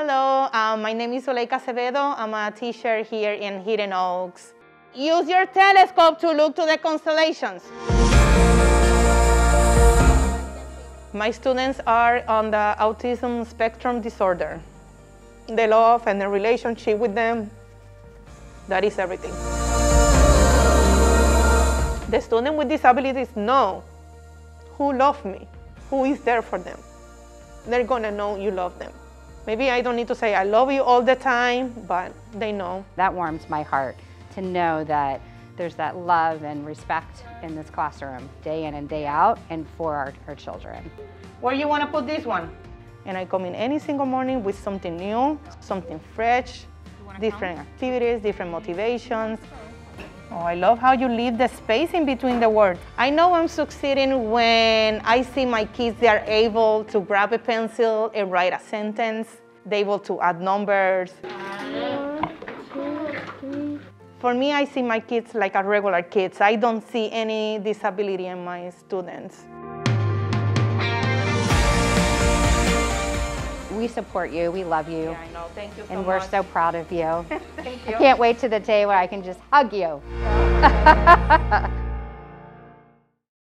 Uh, my name is Zuleika Acevedo. I'm a teacher here in Hidden Oaks. Use your telescope to look to the constellations. My students are on the autism spectrum disorder. The love and the relationship with them, that is everything. The student with disabilities know who love me, who is there for them. They're gonna know you love them. Maybe I don't need to say I love you all the time, but they know. That warms my heart to know that there's that love and respect in this classroom day in and day out and for our, our children. Where you want to put this one? And I come in any single morning with something new, something fresh, different activities, different motivations. Oh, I love how you leave the space in between the words. I know I'm succeeding when I see my kids, they are able to grab a pencil and write a sentence. They're able to add numbers. For me, I see my kids like a regular kids. I don't see any disability in my students. Support you, we love you, Yeah, I know. Thank you so and we're much. so proud of you. Thank I can't wait to the day where I can just hug you.